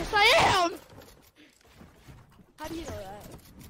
Yes, I am! How do you know that?